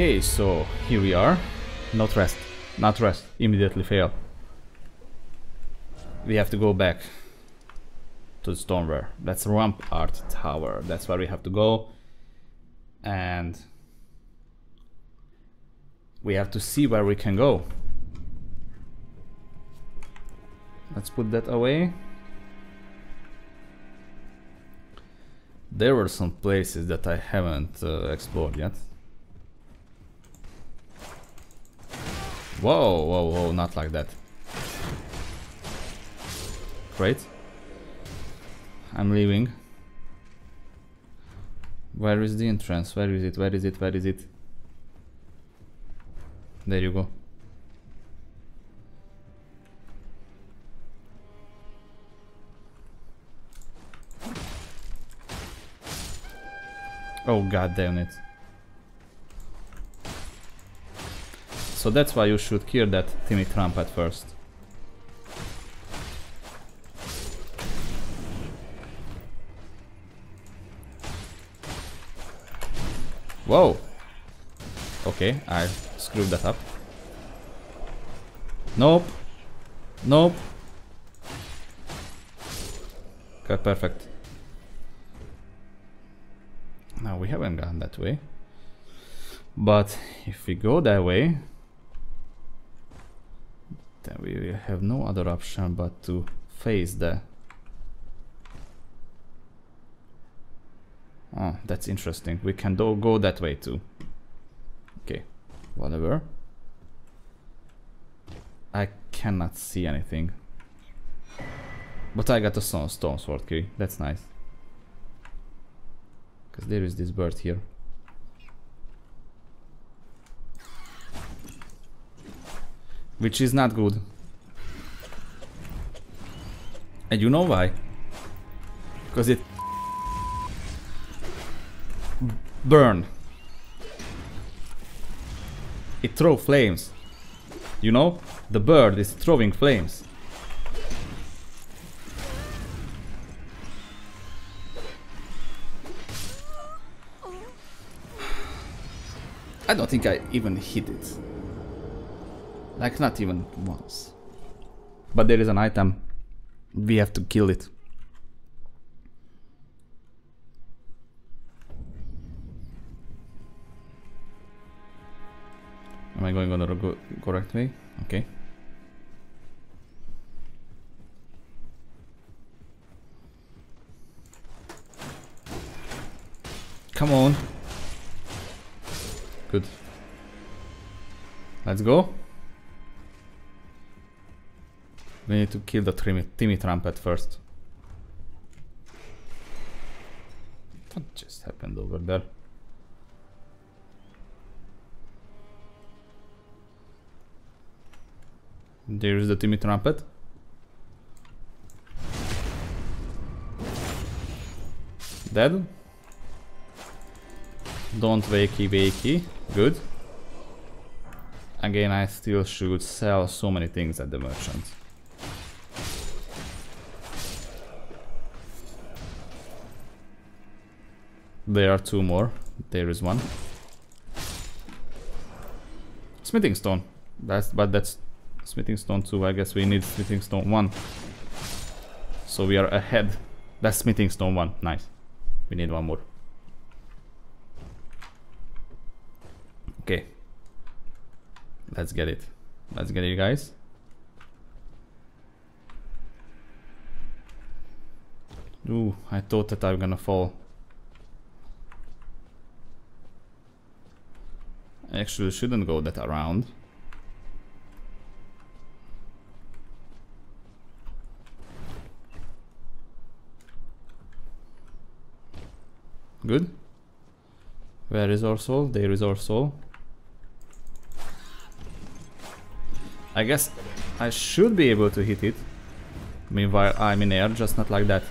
Okay, so here we are. Not rest. Not rest. Immediately fail. We have to go back to the Stormveil. That's Rampart Tower. That's where we have to go. And we have to see where we can go. Let's put that away. There were some places that I haven't uh, explored yet. Whoa, whoa, whoa, not like that. Great. I'm leaving. Where is the entrance? Where is it? Where is it? Where is it? There you go. Oh god damn it. So that's why you should kill that Timmy Trumpet first. Whoa! Okay, I screwed that up. Nope. Nope. Okay, perfect. Now we haven't gone that way. But if we go that way, then we have no other option but to face the... Oh, that's interesting. We can do go that way too. Okay, whatever. I cannot see anything. But I got a stone, stone sword key. That's nice. Because there is this bird here. Which is not good. And you know why? Because it burn. It throw flames. You know? The bird is throwing flames. I don't think I even hit it. Like not even once. But there is an item. We have to kill it. Am I going on the correct way? Okay. Come on. Good. Let's go. We need to kill the Timmy, Timmy Trumpet first. What just happened over there? There's the Timmy Trumpet. Dead. Don't wakey wakey. Good. Again, I still should sell so many things at the merchant. There are two more. There is one. Smithing stone. That's but that's smithing stone 2. I guess we need smithing stone 1. So we are ahead. That's smithing stone 1. Nice. We need one more. Okay. Let's get it. Let's get it, guys. Ooh, I thought that I'm gonna fall. Actually shouldn't go that around. Good. Where is our soul? There is our soul. I guess I should be able to hit it. Meanwhile, I'm in air, just not like that.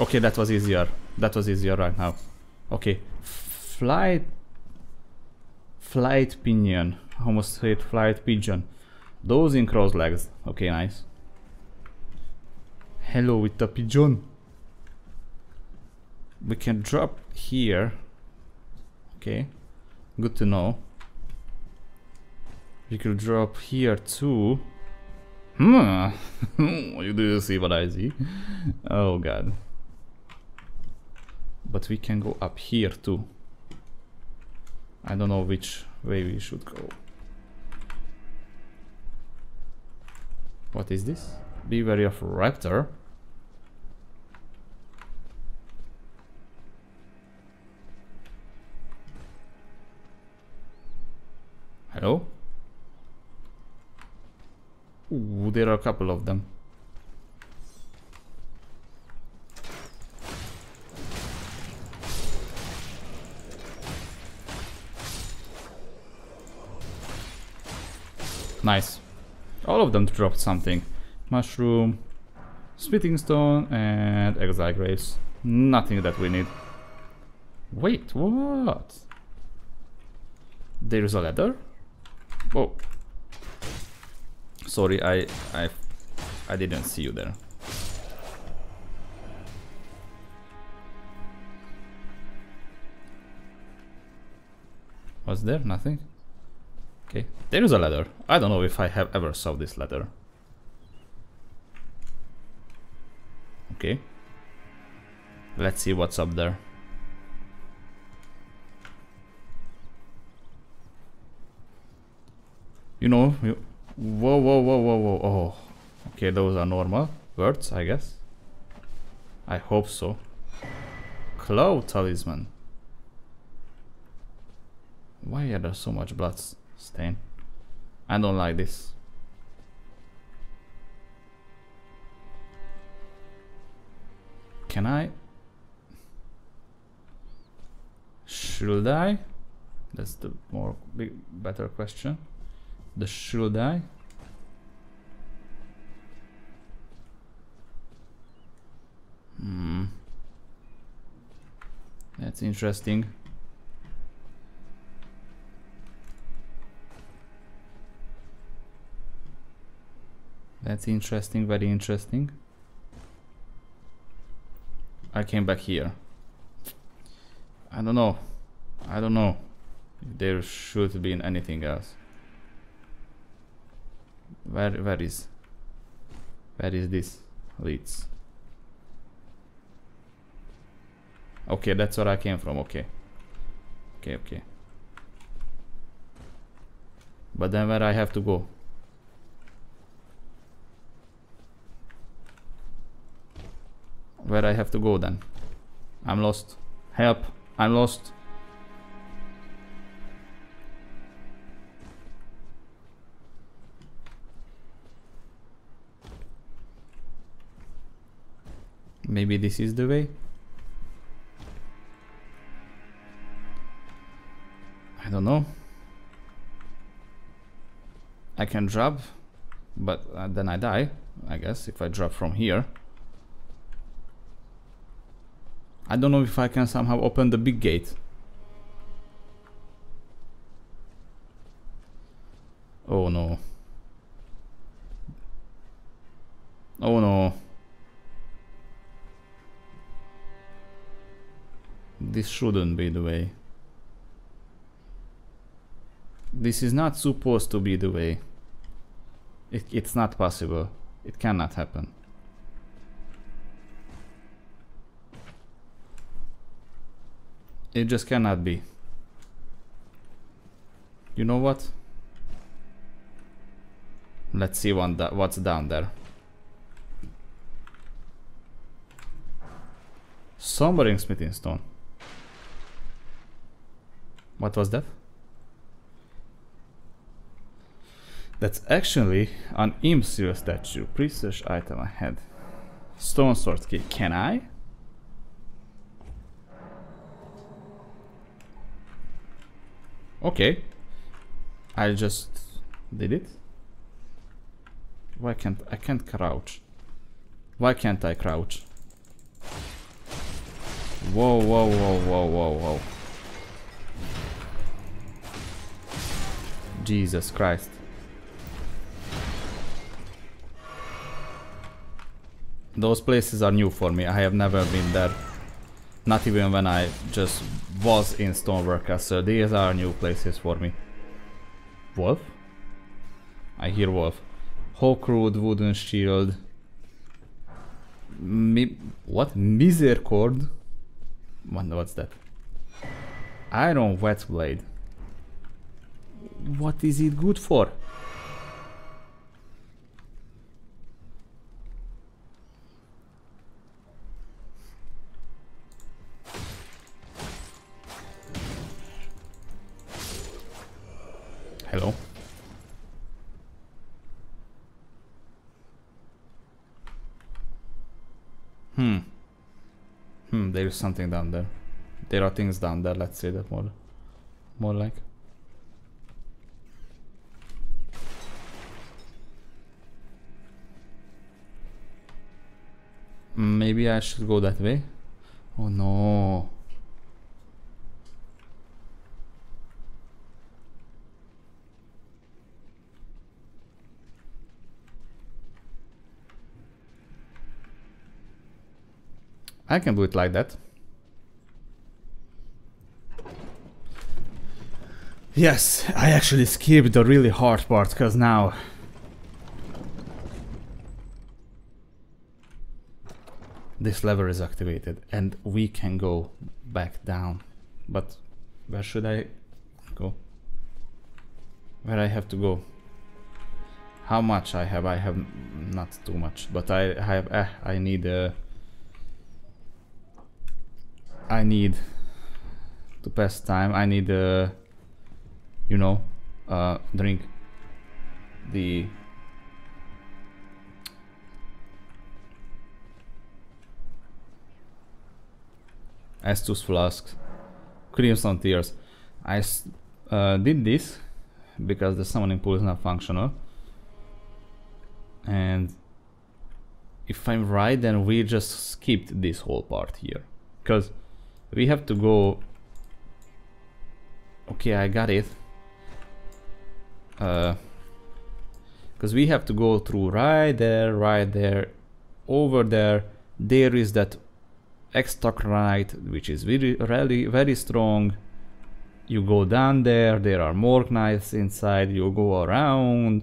Okay, that was easier. That was easier right now. Okay. Flight... Flight pinion. Almost hit flight pigeon. Those in cross legs. Okay, nice. Hello with the pigeon. We can drop here. Okay. Good to know. We could drop here too. Hmm. you do see what I see? Oh god. But we can go up here too. I don't know which way we should go. What is this? Be wary of raptor. Hello? Ooh, there are a couple of them. Nice. All of them dropped something. Mushroom, Smithing Stone, and Exile Graves. Nothing that we need. Wait, what? There's a ladder? Oh. Sorry, I I I didn't see you there. Was there nothing? Okay, there is a ladder. I don't know if I have ever saw this ladder. Okay. Let's see what's up there. You know, you, whoa, whoa, whoa, whoa, whoa, oh. Okay, those are normal words, I guess. I hope so. Claw talisman. Why are there so much blood stain? I don't like this. Can I? Should I? That's the more big, better question. The should I? Hmm. That's interesting. That's interesting, very interesting. I came back here. I don't know. I don't know if there should be anything else. Where where is where is this leads? Okay, that's where I came from. Okay. Okay, okay. But then where I have to go? Where I have to go then? I'm lost. Help. I'm lost. Maybe this is the way? I don't know. I can drop, but uh, then I die, I guess, if I drop from here. I don't know if I can somehow open the big gate. Oh no. Oh no. This shouldn't be the way. This is not supposed to be the way. It, it's not possible. It cannot happen. It just cannot be. You know what? Let's see what's down there. Sombering smithing stone. What was that? That's actually an Imsil statue. Precious item ahead. Stone sword key. Can I? Okay. I just did it. Why can't I can't crouch? Why can't I crouch? Whoa, whoa, whoa, whoa, whoa, whoa. Jesus Christ. Those places are new for me. I have never been there. Not even when I just was in Stonework Castle. These are new places for me. Wolf? I hear wolf. Hawkroot, wooden shield. Mi what? Misercord? What, what's that? Iron Whetblade. What is it good for? Something down there. There are things down there, let's say that more more like. Mm, maybe I should go that way. Oh no. I can do it like that. Yes, I actually skipped the really hard part because now this lever is activated and we can go back down. But where should I go? Where I have to go? How much I have? I have not too much, but I have. Eh, I need. Uh, I need to pass time. I need, uh, you know, uh, drink the Estus flask, Crimson Tears. I uh, did this because the summoning pool is not functional. And if I'm right, then we just skipped this whole part here. Because we have to go okay I got it because uh, we have to go through right there right there over there. There is that extocronite which is very really very strong. You go down there there are more knights inside. You go around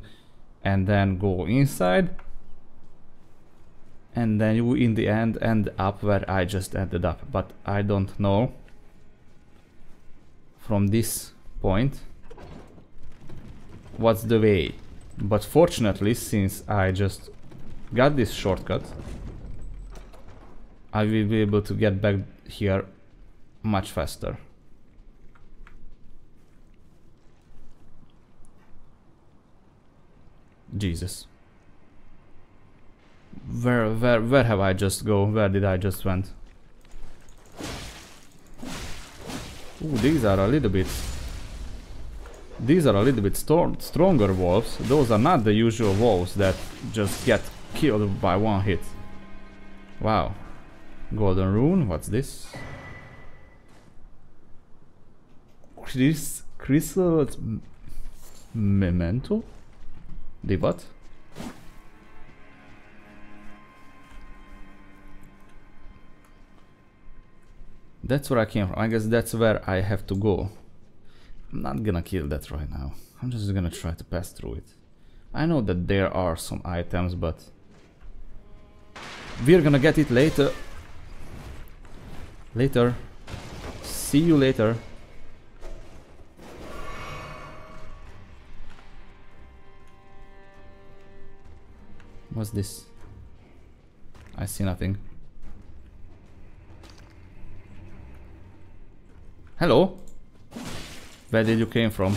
and then go inside. And then you in the end end up where I just ended up. But I don't know from this point what's the way but fortunately since I just got this shortcut I will be able to get back here much faster Jesus where, where, where have I just go? Where did I just went? Ooh, these are a little bit... These are a little bit stronger wolves. Those are not the usual wolves that just get killed by one hit. Wow. Golden rune, what's this? Chris... Crystal... Memento? The what? That's where I came from. I guess that's where I have to go. I'm not gonna kill that right now. I'm just gonna try to pass through it. I know that there are some items, but... We're gonna get it later. Later. See you later. What's this? I see nothing. Hello? Where did you came from?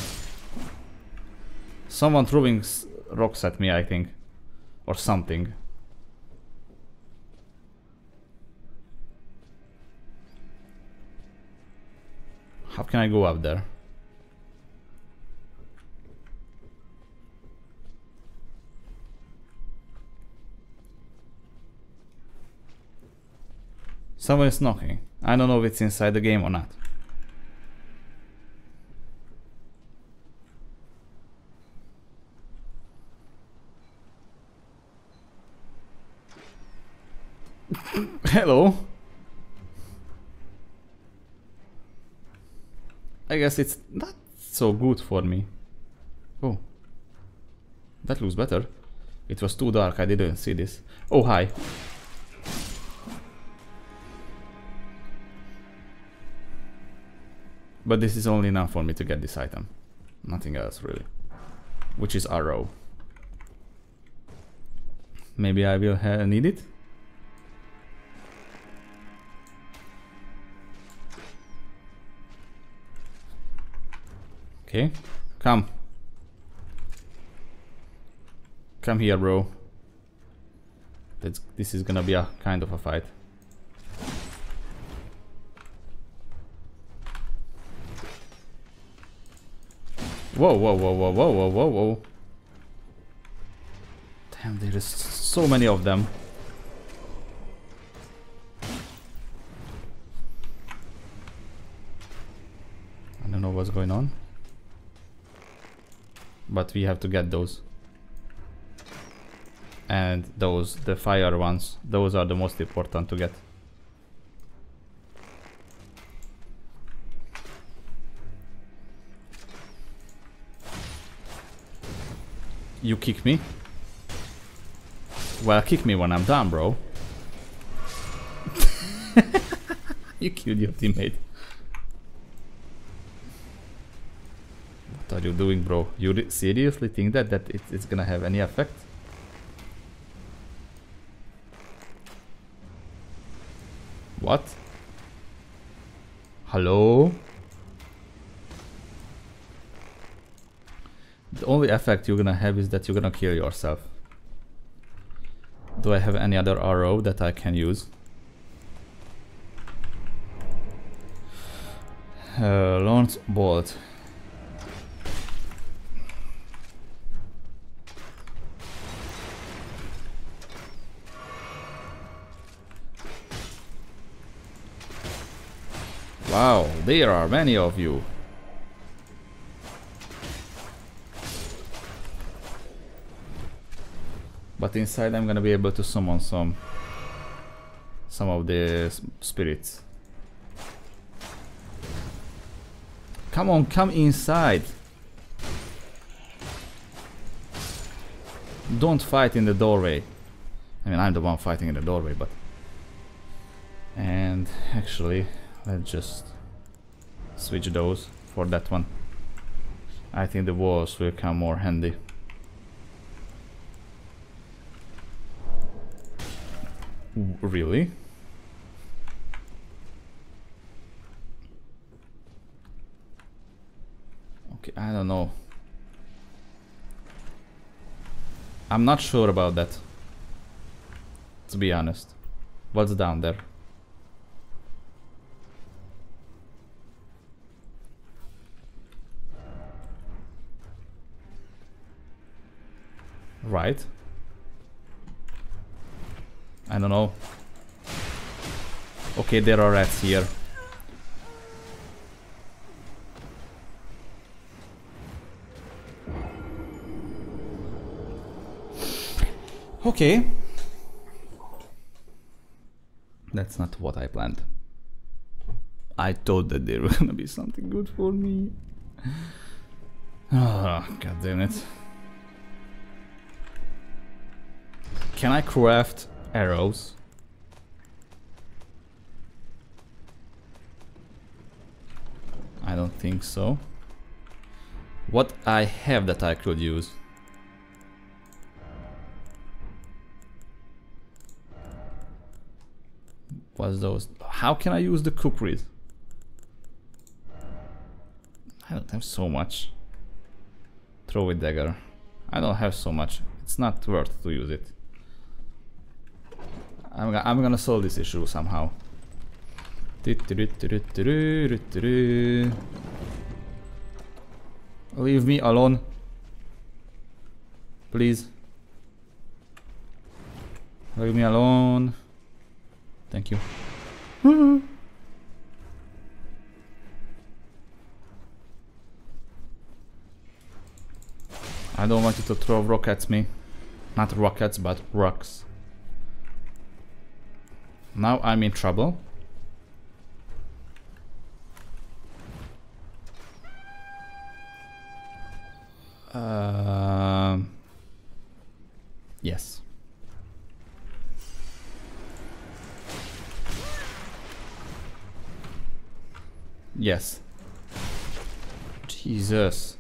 Someone throwing rocks at me, I think. Or something. How can I go up there? Someone is knocking. I don't know if it's inside the game or not. Hello. I guess it's not so good for me. Oh. That looks better. It was too dark, I didn't see this. Oh, hi. But this is only enough for me to get this item. Nothing else, really. Which is arrow. Maybe I will need it? Okay, come. Come here, bro. That's, this is gonna be a kind of a fight. Whoa, whoa, whoa, whoa, whoa, whoa, whoa, whoa. Damn, there is so many of them. I don't know what's going on. But we have to get those. And those, the fire ones, those are the most important to get. You kick me? Well, kick me when I'm done, bro. you killed your teammate. Are you doing, bro? You seriously think that, that it, it's gonna have any effect? What? Hello? The only effect you're gonna have is that you're gonna kill yourself. Do I have any other arrow that I can use? Uh, launch bolt. Wow, there are many of you. But inside I'm gonna be able to summon some some of the spirits. Come on, come inside. Don't fight in the doorway. I mean, I'm the one fighting in the doorway, but... And actually, let's just switch those for that one. I think the walls will come more handy. Really? Okay, I don't know. I'm not sure about that. To be honest. What's down there? Right. I don't know. Okay, there are rats here. Okay. That's not what I planned. I thought that there was gonna be something good for me. Oh, God damn it. Can I craft arrows. I don't think so. What I have that I could use? What's those? How can I use the kukris? I don't have so much. Throw a dagger. I don't have so much. It's not worth to use it. I'm, I'm gonna solve this issue somehow. Leave me alone. Please. Leave me alone. Thank you. I don't want you to throw rockets at me. Not rockets, but rocks. Now I'm in trouble. Um, yes. Yes. Jesus.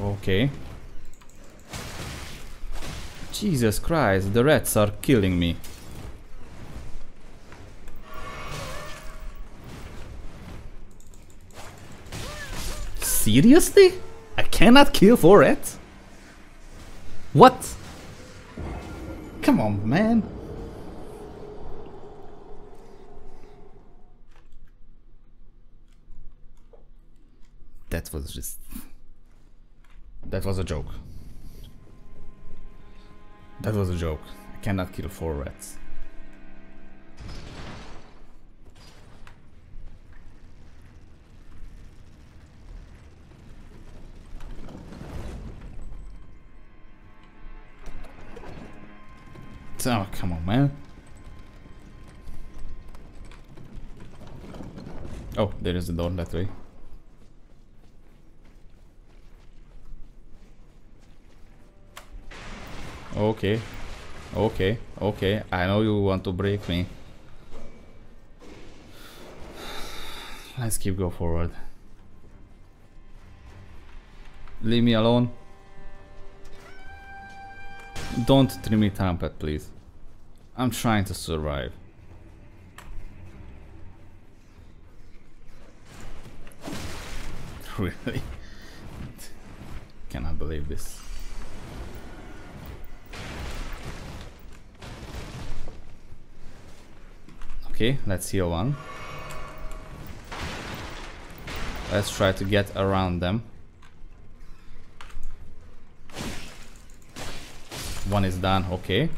Okay. Jesus Christ, the rats are killing me. Seriously? I cannot kill four rats? What? Come on, man. That was just... That was a joke. That was a joke. I cannot kill four rats. Oh, come on, man. Oh, there is a door that way. Okay. Okay. Okay. I know you want to break me. Let's keep go forward. Leave me alone. Don't trim me trumpet, please. I'm trying to survive. really? Cannot believe this. Okay, let's heal one. Let's try to get around them. One is done, okay.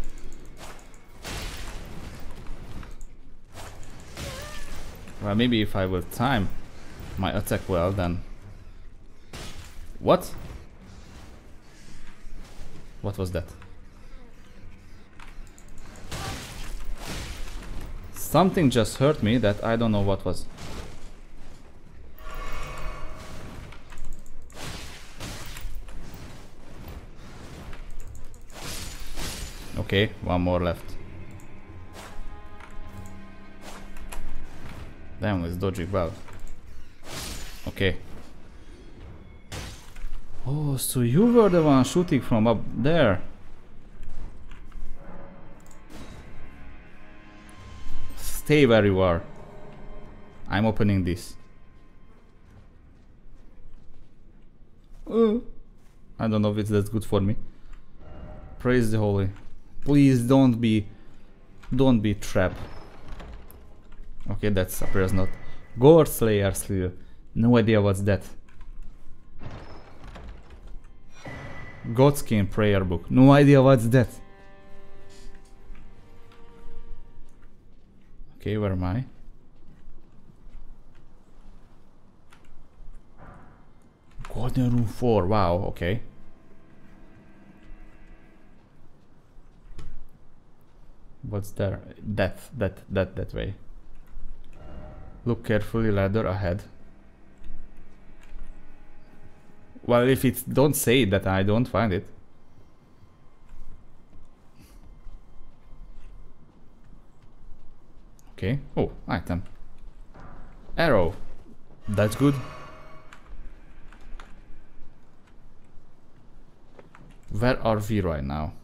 Well, maybe if I will time my attack well, then... What? What was that? Something just hurt me that I don't know what was. Okay, one more left. Damn, it's dodging well. Okay. Oh, so you were the one shooting from up there. Stay where you are. I'm opening this. Uh, I don't know if it's that good for me. Praise the holy. Please don't be... Don't be trapped. Okay, that's a appears not. Godslayer's Seal. No idea what's that. Godskin Prayer Book. No idea what's that. Okay, where am I? Golden Rune 4, wow, okay. What's there? Death, that, that, that way. Look carefully, ladder ahead. Well, if it don't say that, I don't find it. Okay. Oh, item. Arrow. That's good. Where are we right now?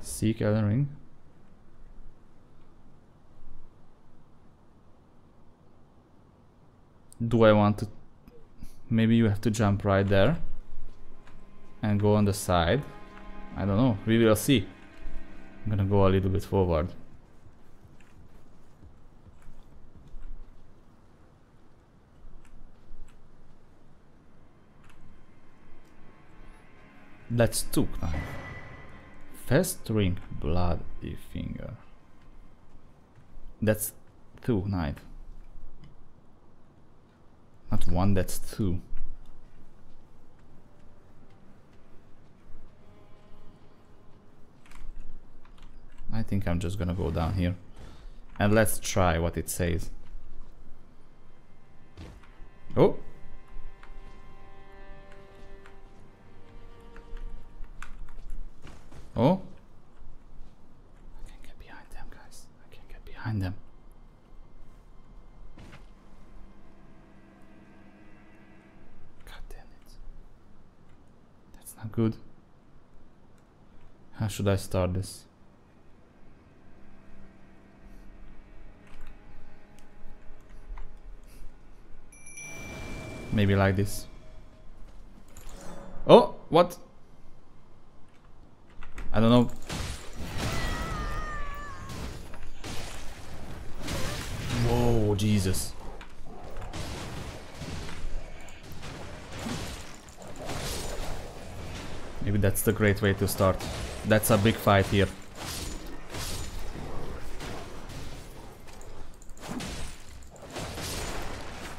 Seek Elden Ring. Do I want to... Maybe you have to jump right there and go on the side. I don't know, we will see. I'm gonna go a little bit forward. That's two knife. Festering bloody finger. That's two knife. Not one, that's two. I think I'm just gonna go down here. And let's try what it says. Oh! Oh! I can't get behind them, guys. I can't get behind them. God damn it. That's not good. How should I start this? Maybe like this. Oh, what? I don't know. Whoa, Jesus. Maybe that's the great way to start. That's a big fight here.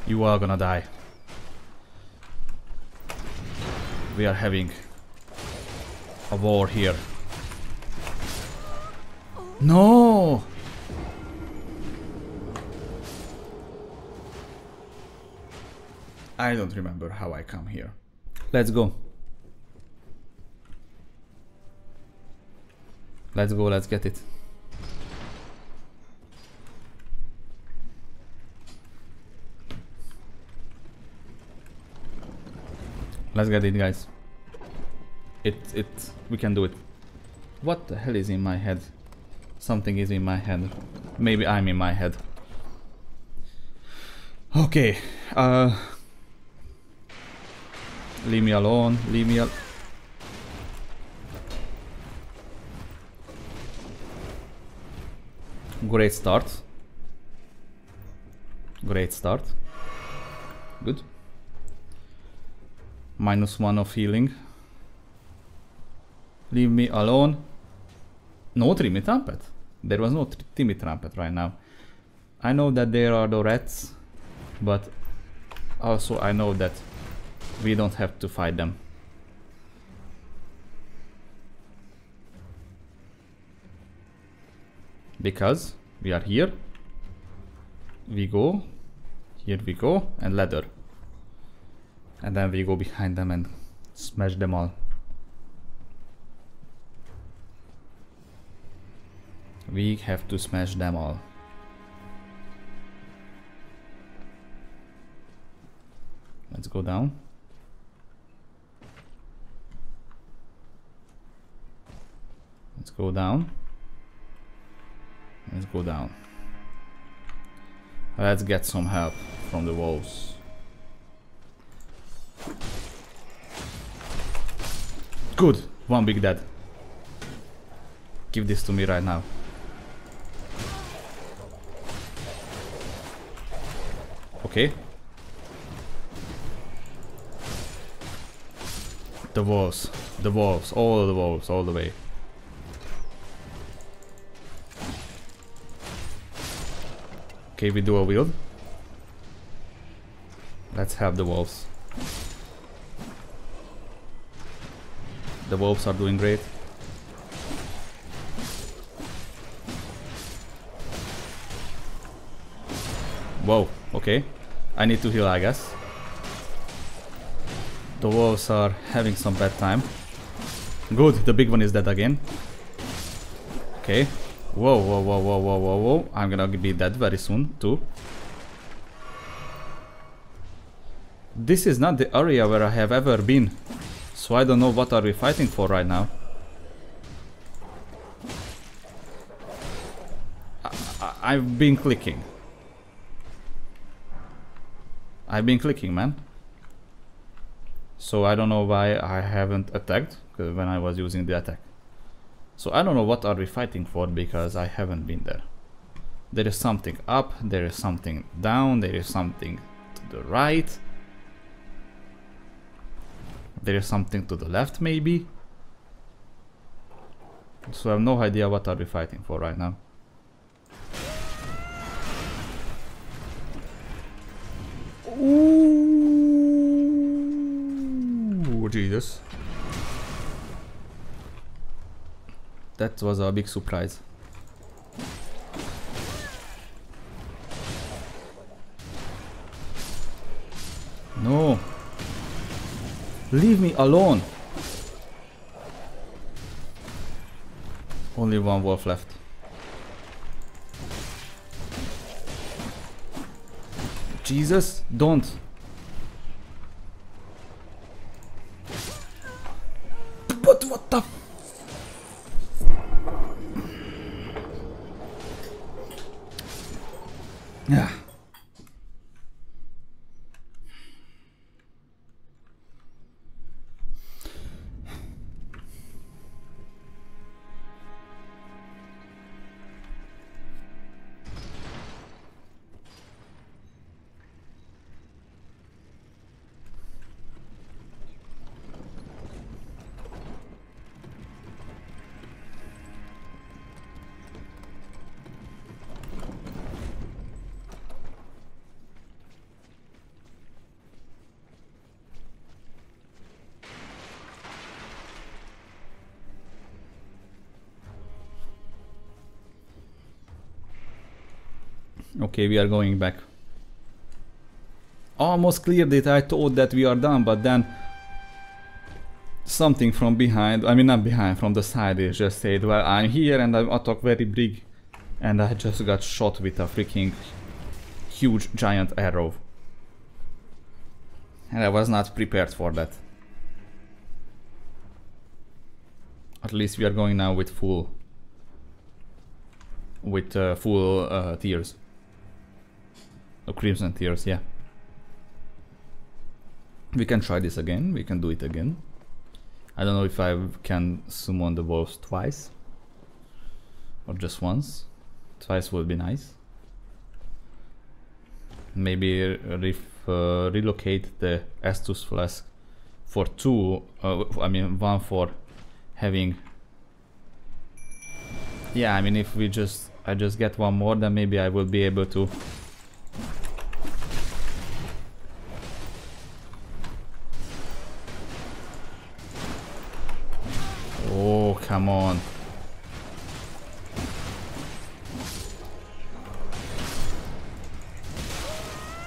You are gonna die. We are having a war here. No! I don't remember how I come here. Let's go. Let's go, let's get it. Let's get it, guys. It, it, we can do it. What the hell is in my head? Something is in my head. Maybe I'm in my head. Okay, uh... Leave me alone, leave me al- Great start. Great start. Good. Minus one of healing. Leave me alone. No Timmy Trumpet? There was no Timmy Trumpet right now. I know that there are the rats, but also I know that we don't have to fight them. Because we are here, we go, here we go, and ladder. And then we go behind them and smash them all. We have to smash them all. Let's go down. Let's go down. Let's go down. Let's get some help from the wolves. Good. One big dead. Give this to me right now. Okay. The wolves. The wolves. All the wolves. All the way. Okay, we do a wield. Let's have the wolves. The wolves are doing great. Whoa, okay. I need to heal, I guess. The wolves are having some bad time. Good, the big one is dead again. Okay. Whoa, whoa, whoa, whoa, whoa, whoa, whoa. I'm gonna be dead very soon, too. This is not the area where I have ever been. So I don't know what are we fighting for right now. I have been clicking. I've been clicking, man. So I don't know why I haven't attacked when I was using the attack. So I don't know what are we fighting for because I haven't been there. There is something up, there is something down, there is something to the right. There is something to the left, maybe? So I have no idea what are we fighting for right now. Ooh, Jesus. That was a big surprise. No. Leave me alone. Only one wolf left. Jesus, don't. Okay, we are going back. Almost cleared it, I thought that we are done, but then something from behind, I mean not behind, from the side is just said, well I'm here and I'm attack very big and I just got shot with a freaking huge giant arrow. And I was not prepared for that. At least we are going now with full with uh, full uh, tears. Oh, Crimson Tears, yeah. We can try this again, we can do it again. I don't know if I can summon the wolves twice. Or just once. Twice would be nice. Maybe uh, relocate the Estus flask for two, uh, I mean one for having yeah I mean if we just I just get one more then maybe I will be able to come on.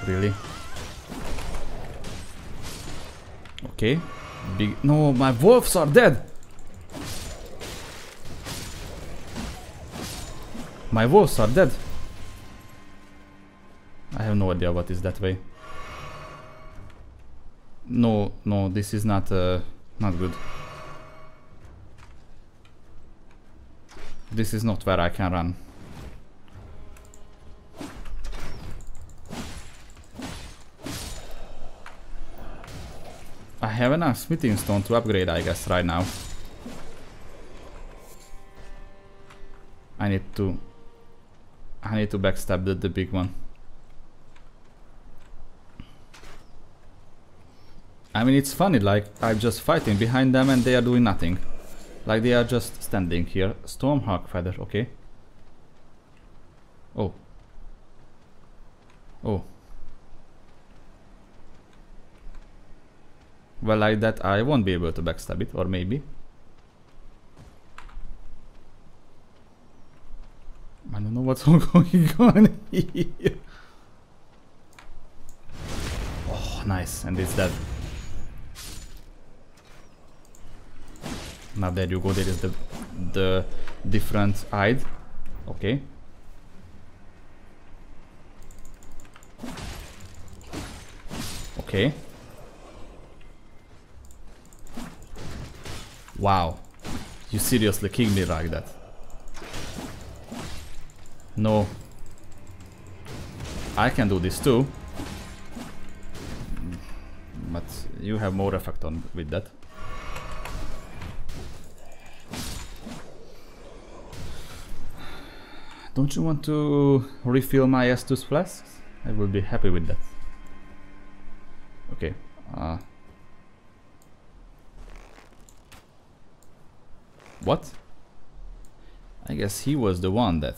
Really? Okay. Big. No, my wolves are dead. My wolves are dead. I have no idea what is that way. No, no, this is not uh, not good. This is not where I can run. I have enough smithing stone to upgrade I guess right now. I need to I need to backstab the, the big one. I mean it's funny like I'm just fighting behind them and they are doing nothing. Like they are just standing here. Stormhawk feather, okay. Oh. Oh. Well, like that I won't be able to backstab it, or maybe. I don't know what's going on here. Oh, nice, and it's dead. Now there you go, there is the, the different hide. Okay. Okay. Wow. You seriously kicked me like that. No. I can do this too. But you have more effect on with that. Don't you want to refill my Estus flasks? I will be happy with that. Okay. Uh, what? I guess he was the one that...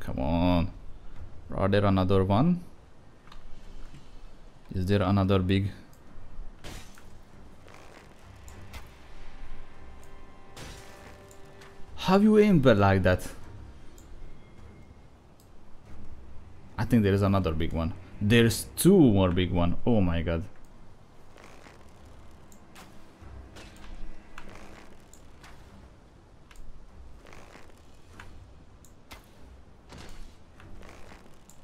Come on. Are there another one? Is there another big... Have you well like that? I think there is another big one. There's two more big one. Oh my god.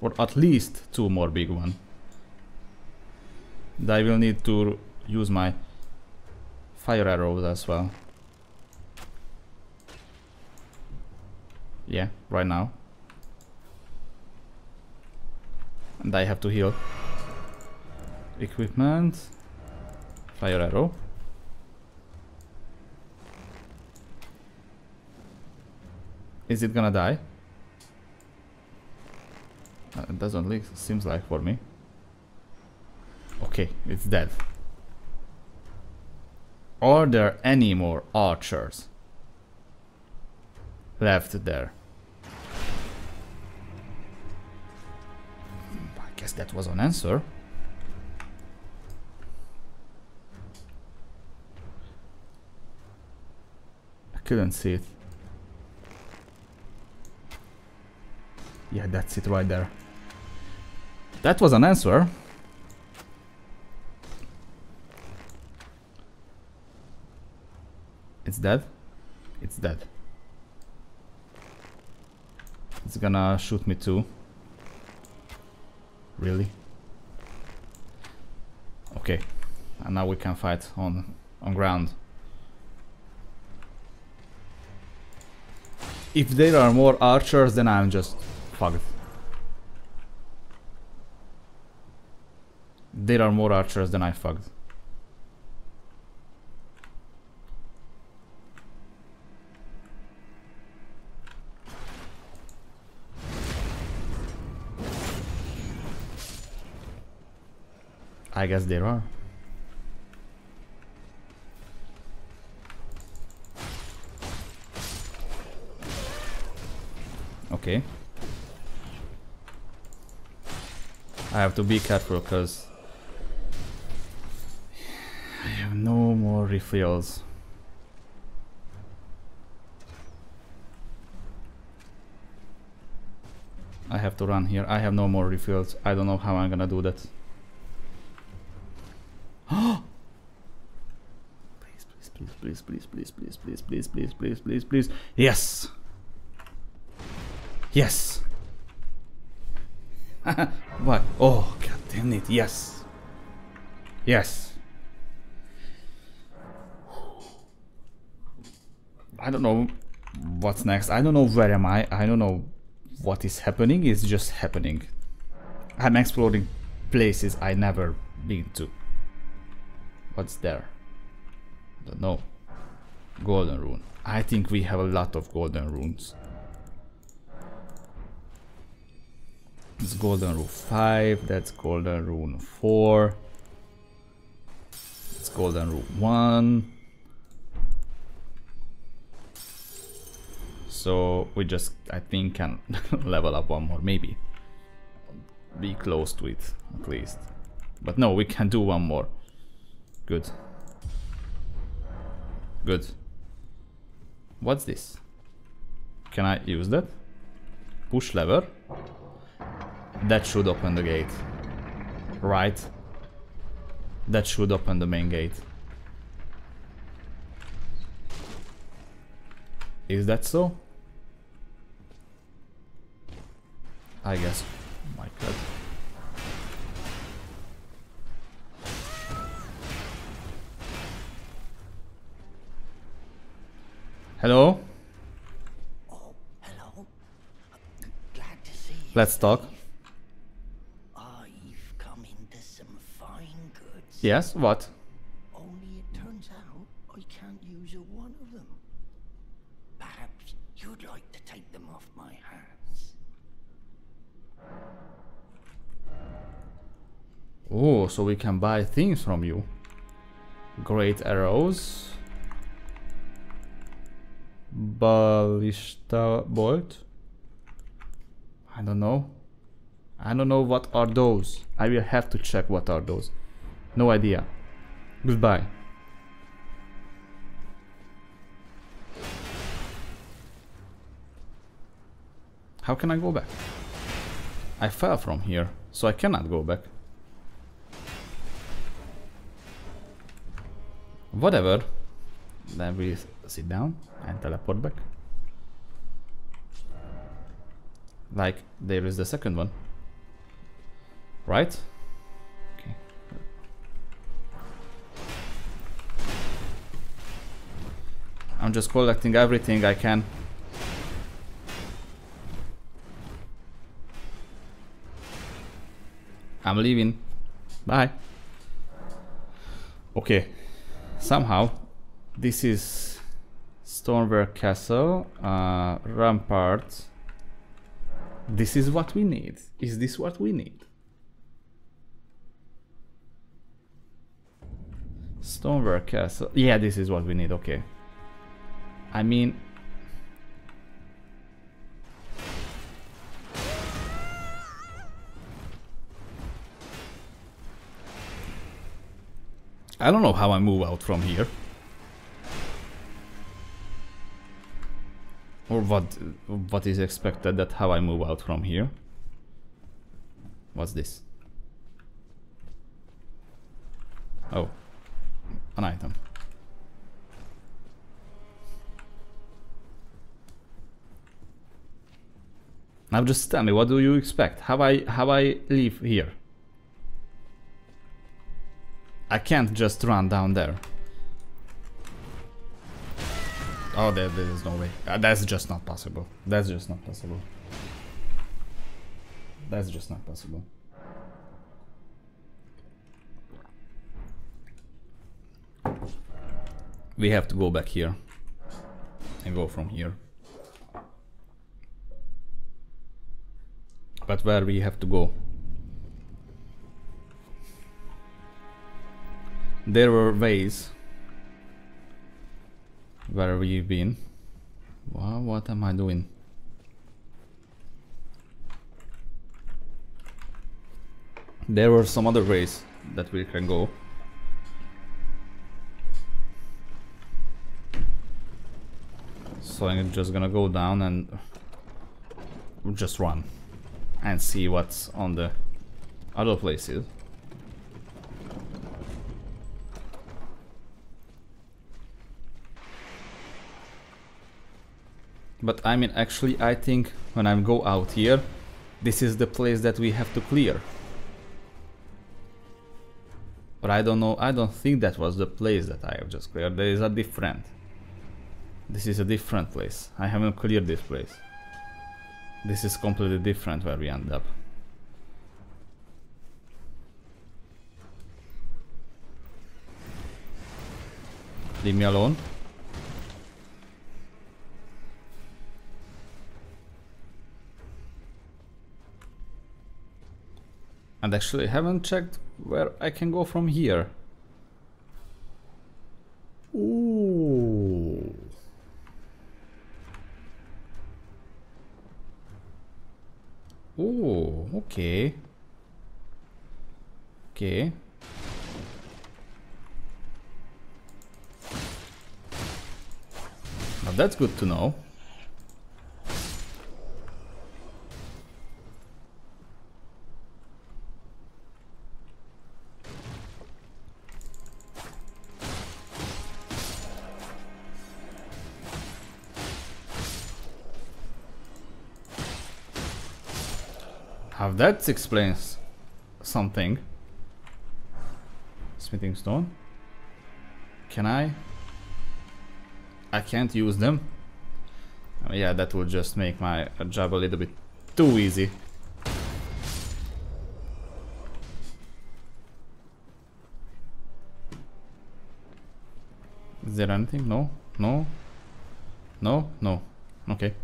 Or at least two more big one. I will need to use my fire arrows as well. Yeah, right now. And I have to heal. Equipment. Fire arrow. Is it gonna die? Uh, it doesn't look, seems like for me. Okay, it's dead. Are there any more archers left there? I guess that was an answer. I couldn't see it. Yeah, that's it right there. That was an answer. It's dead? It's dead. It's gonna shoot me too. Really? Okay. And now we can fight on on ground. If there are more archers, then I'm just fucked. There are more archers than I fucked. I guess there are. Okay. I have to be careful because I have no more refills. I have to run here. I have no more refills. I don't know how I'm gonna do that. please, please, please, please, please, please, please, please, please, please, please. Yes. Yes. what? Oh, god damn it. Yes. Yes. I don't know what's next. I don't know where am I. I don't know what is happening. It's just happening. I'm exploring places I never been to. What's there? I don't know. Golden rune. I think we have a lot of golden runes. It's golden rune 5, that's golden rune 4. It's golden rune 1. So we just, I think, can level up one more, maybe. Be close to it, at least. But no, we can do one more. Good. Good. What's this? Can I use that? Push lever? That should open the gate. Right. That should open the main gate. Is that so? I guess. Oh my god. Hello? Oh, hello. Glad to see you. Let's talk. Ah, I've come into some fine goods. Yes, what? Only it turns out I can't use a one of them. Perhaps you'd like to take them off my hands. Oh, so we can buy things from you. Great arrows. Ballista bolt. I don't know. I don't know what are those. I will have to check what are those. No idea. Goodbye. How can I go back? I fell from here, so I cannot go back. Whatever. Then we sit down and teleport back. Like, there is the second one. Right? Okay. I'm just collecting everything I can. I'm leaving. Bye. Okay. Somehow, this is Stonework Castle, uh. This is what we need. Is this what we need? Stonework Castle. Yeah, this is what we need. Okay. I mean, I don't know how I move out from here. Or what what is expected that how I move out from here. What's this? Oh. An item. Now just tell me, what do you expect? How I how I leave here? I can't just run down there. Oh, there, there is no way. Uh, that's just not possible. That's just not possible. That's just not possible. We have to go back here. And go from here. But where we have to go? There were ways where we've been. Well, what am I doing? There were some other ways that we can go. So I'm just gonna go down and just run and see what's on the other places. But I mean, actually, I think when I go out here, this is the place that we have to clear. But I don't know, I don't think that was the place that I have just cleared. There is a different. This is a different place. I haven't cleared this place. This is completely different where we end up. Leave me alone. And actually haven't checked where I can go from here. Ooh. Ooh, okay. Okay. Now that's good to know. That explains something. Smithing stone. Can I? I can't use them. Oh, yeah, that would just make my job a little bit too easy. Is there anything? No? No? No? No. Okay.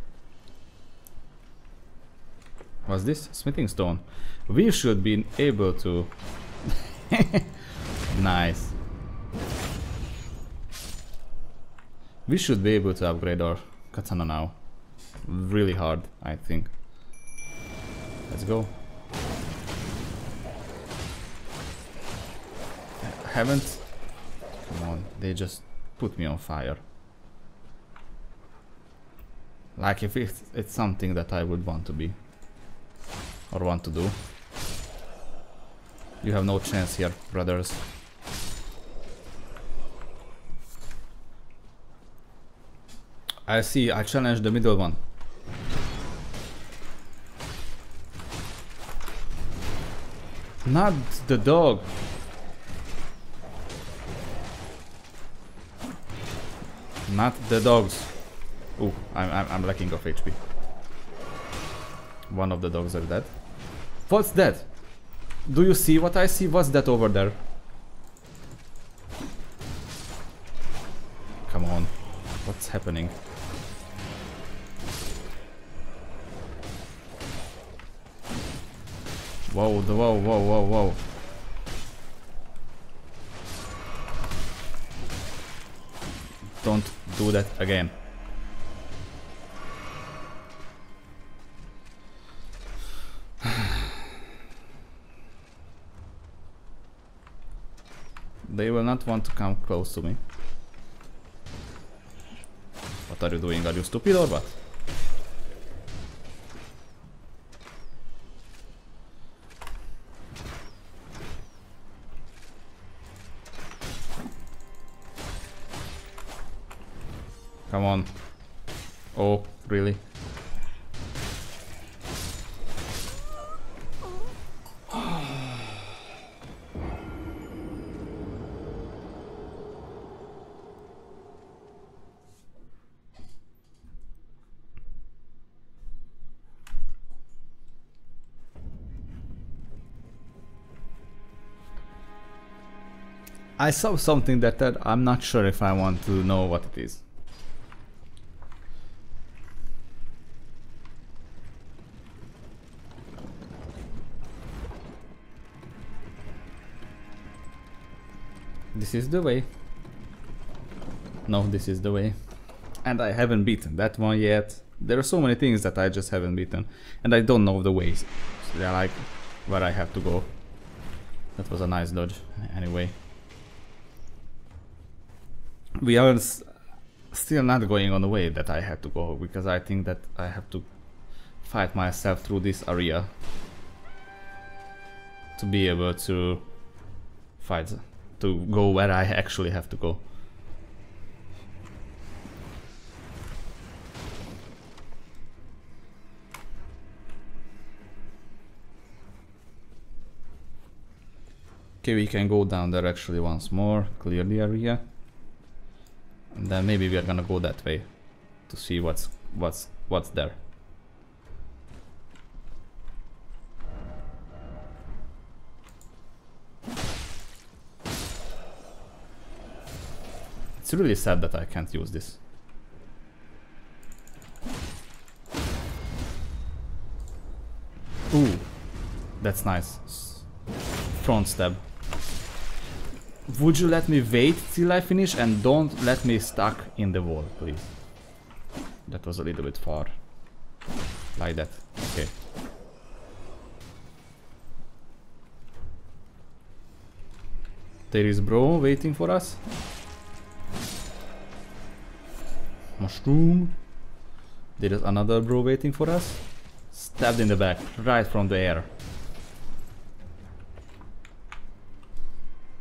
Was this? Smithing stone. We should be able to... nice. We should be able to upgrade our katana now. Really hard, I think. Let's go. I haven't... Come on, they just put me on fire. Like if it's, it's something that I would want to be. Or want to do. You have no chance here, brothers. I see, I challenge the middle one. Not the dog. Not the dogs. Ooh, I'm, I'm, I'm lacking of HP. One of the dogs are dead. What's that? Do you see what I see? What's that over there? Come on. What's happening? Whoa, whoa, whoa, whoa, whoa. Don't do that again. They will not want to come close to me. What are you doing? Are you stupid or what? I saw something that, that I'm not sure if I want to know what it is. This is the way. No, this is the way. And I haven't beaten that one yet. There are so many things that I just haven't beaten. And I don't know the ways. So they're like where I have to go. That was a nice dodge. Anyway. We are still not going on the way that I had to go because I think that I have to fight myself through this area to be able to fight to go where I actually have to go. Okay, we can go down there actually once more, clear the area. And then maybe we are gonna go that way to see what's what's what's there. It's really sad that I can't use this. Ooh, that's nice. Front stab. Would you let me wait till I finish and don't let me stuck in the wall, please? That was a little bit far. Like that. Okay. There is bro waiting for us. Mushroom. There is another bro waiting for us. Stabbed in the back, right from the air.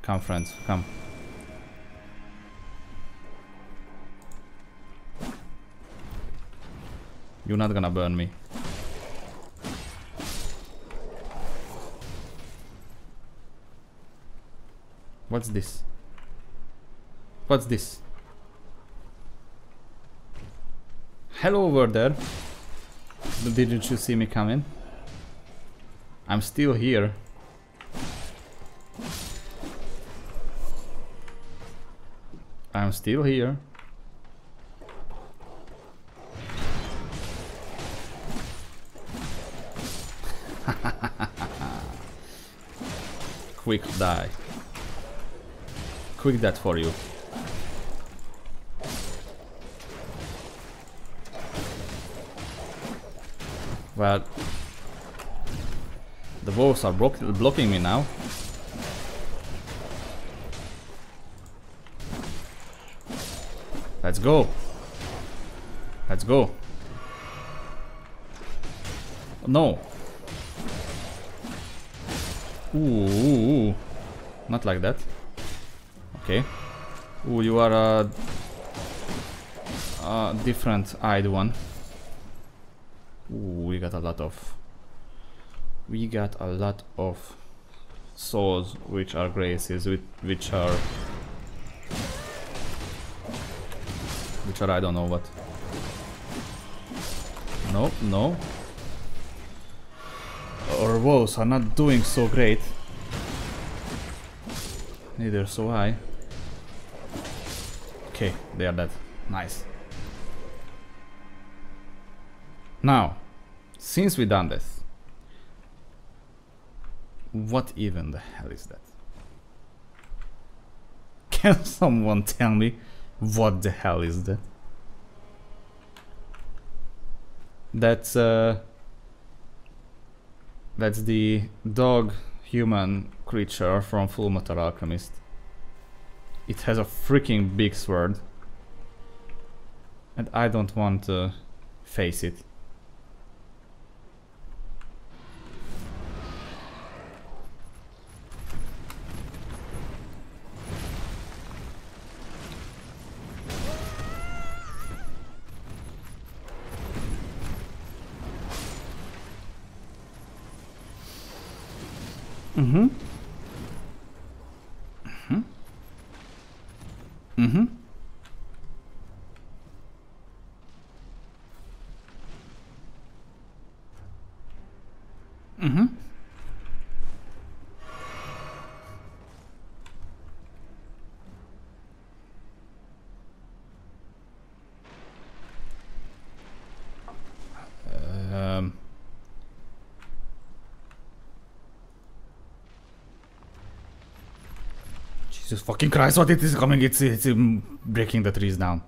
Come friends, come. You're not gonna burn me. What's this? What's this? Hello over there. Didn't you see me coming? I'm still here. I'm still here. Quick die. Quick that for you. Well, the wolves are blocking me now. Let's go. Let's go. No. Ooh. Not like that. Okay. Ooh, you are a, a different eyed one. Ooh, we got a lot of... We got a lot of souls which are graces, which are... Which are I don't know what. No, no. Our woes are not doing so great. Neither so I. Okay, they are dead. Nice. Now, since we done this, what even the hell is that? Can someone tell me what the hell is that? That's uh that's the dog human creature from Full Metal Alchemist. It has a freaking big sword. And I don't want to face it. Fucking Christ, what it is coming? It's, it's breaking the trees down.